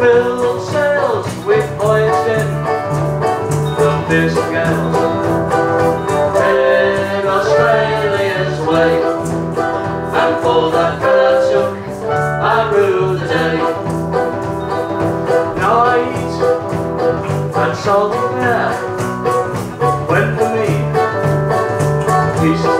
filled cells with poison from this girl in Australia's way. And for that girl I ruled the day, night, and salt air went for me. Pieces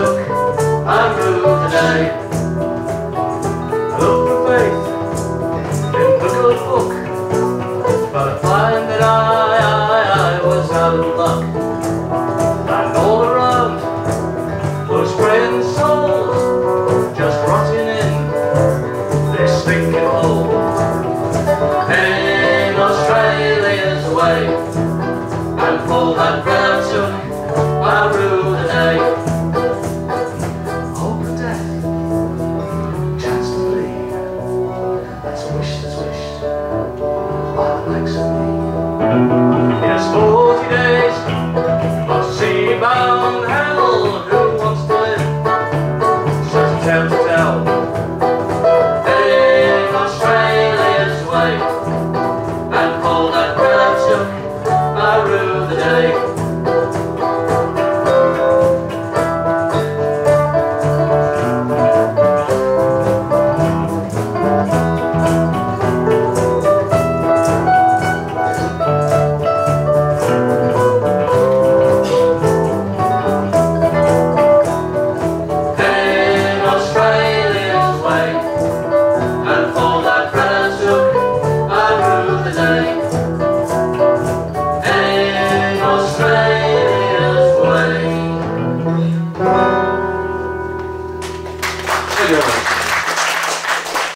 took I knew today. I looked for faith, didn't look book, but I find that I, I, I was out of luck. And all around was praying souls just rotting in this stinking hole. In Australia's.